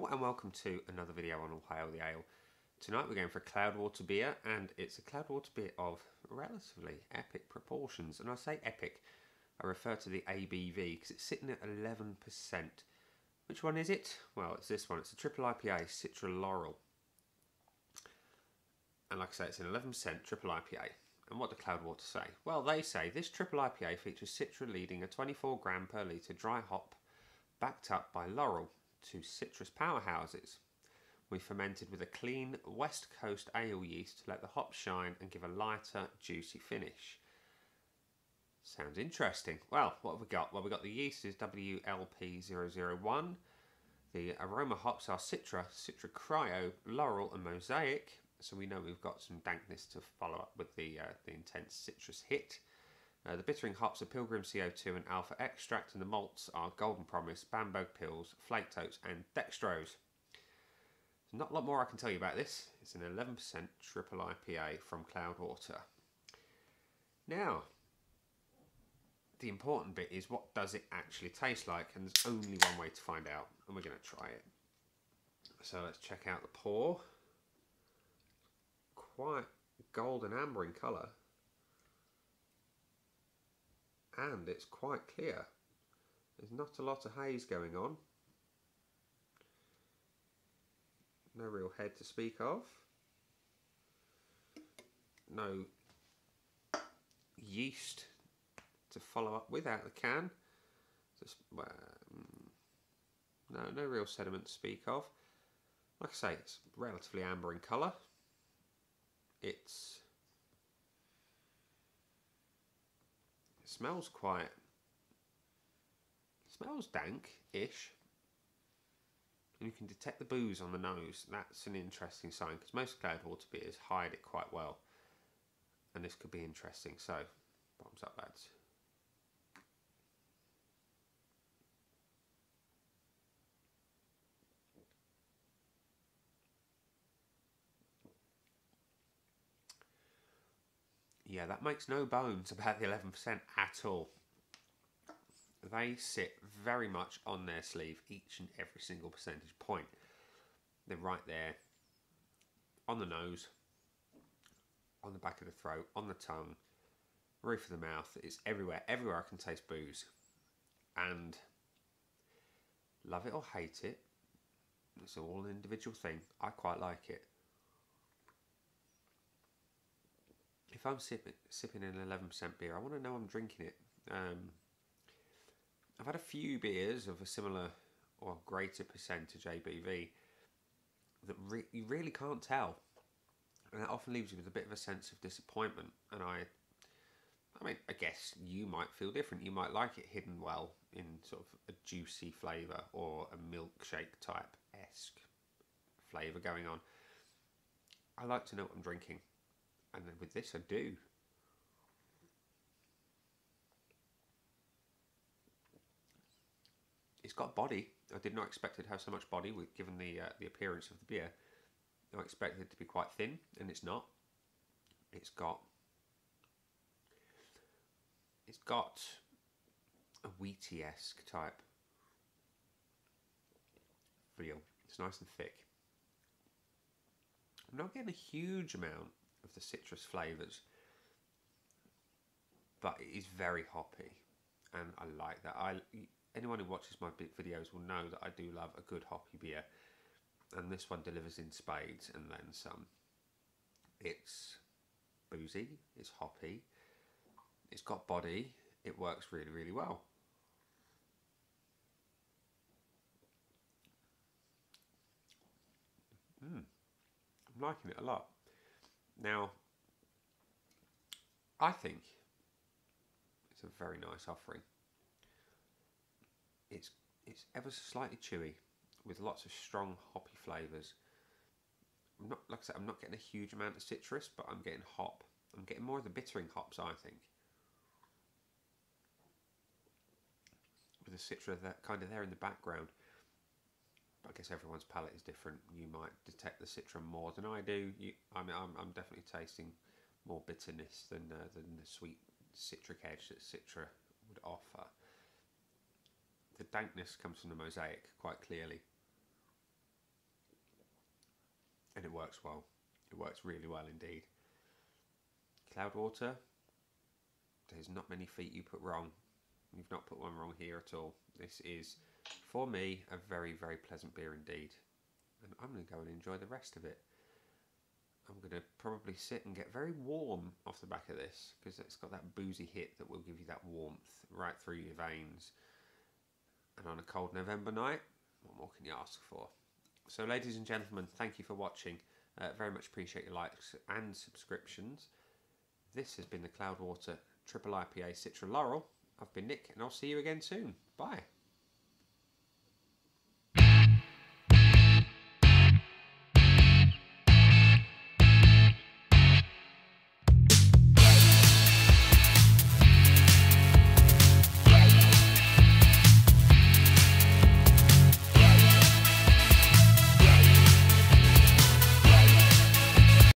welcome to another video on All the Ale. Tonight we're going for a Cloudwater beer and it's a Cloudwater beer of relatively epic proportions and I say epic, I refer to the ABV because it's sitting at 11%. Which one is it? Well it's this one, it's a triple IPA Citra Loral. And like I say it's an 11% triple IPA. And what do Cloudwater say? Well they say this triple IPA features Citra leading a 24 gram per litre dry hop backed up by Loral two citrus powerhouses. We fermented with a clean West Coast ale yeast to let the hops shine and give a lighter, juicy finish. Sounds interesting. Well, what have we got? Well, we got the yeast is WLP001. The aroma hops are Citra, Citra Cryo, Loral, and Mosaic. So we know we've got some dankness to follow up with the uh, the intense citrus hit. Uh, the bittering hops are Pilgrim CO2 and Alpha Extract, and the malts are Golden Promise, Bamberg Pils, Flaked Oats, and Dextrose. There's not a lot more I can tell you about this. It's an 11% triple IPA from Cloudwater. Now, the important bit is what does it actually taste like, and there's only one way to find out, and we're going to try it. So let's check out the pour. Quite golden amber in colour and it's quite clear. There's not a lot of haze going on. No real head to speak of. No yeast to follow up with out the can. Just, um, no, no real sediment to speak of. Like I say, it's relatively amber in colour. It's smells quite smells dank-ish. You can detect the booze on the nose. That's an interesting sign because most Cloudwater beers hide it quite well. And this could be interesting. So bottoms up lads Yeah, that makes no bones about the 11% at all. They sit very much on their sleeve, each and every single percentage point. They're right there on the nose, on the back of the throat, on the tongue, roof of the mouth. It's everywhere. Everywhere I can taste booze. And love it or hate it, it's all an individual thing. I quite like it. If I'm sipping, sipping an 11% beer, I want to know I'm drinking it. Um, I've had a few beers of a similar or greater percentage ABV that re- you really can't tell, and that often leaves you with a bit of a sense of disappointment. And I, I mean, I guess you might feel different. You might like it hidden well in sort of a juicy flavour or a milkshake type esque flavour going on. I like to know what I'm drinking and then with this I do. It's got body. I did not expect it to have so much body, with given the uh, the appearance of the beer. I expected it to be quite thin, and it's not. It's got it's got a wheaty esque type feel. It's nice and thick. I'm not getting a huge amount of the citrus flavours. But it is very hoppy, and I like that. I anyone who watches my videos will know that I do love a good hoppy beer, and this one delivers in spades and then some. It's boozy, it's hoppy, it's got body, it works really, really well. Mm. I'm liking it a lot. Now, I think it's a very nice offering. It's it's ever so slightly chewy with lots of strong hoppy flavours. I'm not like I said, I'm not getting a huge amount of citrus, but I'm getting hop. I'm getting more of the bittering hops, I think. With the citrus that kind of there in the background. I guess everyone's palate is different. You might detect the citron more than I do. You, I mean, I'm, I'm definitely tasting more bitterness than uh, than the sweet citric edge that Citra would offer. The dankness comes from the mosaic quite clearly. And it works well. It works really well indeed. Cloudwater, there's not many feet you put wrong. You've not put one wrong here at all. This is, for me, a very, very pleasant beer indeed. And I'm going to go and enjoy the rest of it. I'm going to probably sit and get very warm off the back of this because it's got that boozy hit that will give you that warmth right through your veins. And on a cold November night, what more can you ask for? So, ladies and gentlemen, thank you for watching. Uh, very much appreciate your likes and subscriptions. This has been the Cloudwater Triple IPA Citra Loral. I've been Nick, and I'll see you again soon. Bye.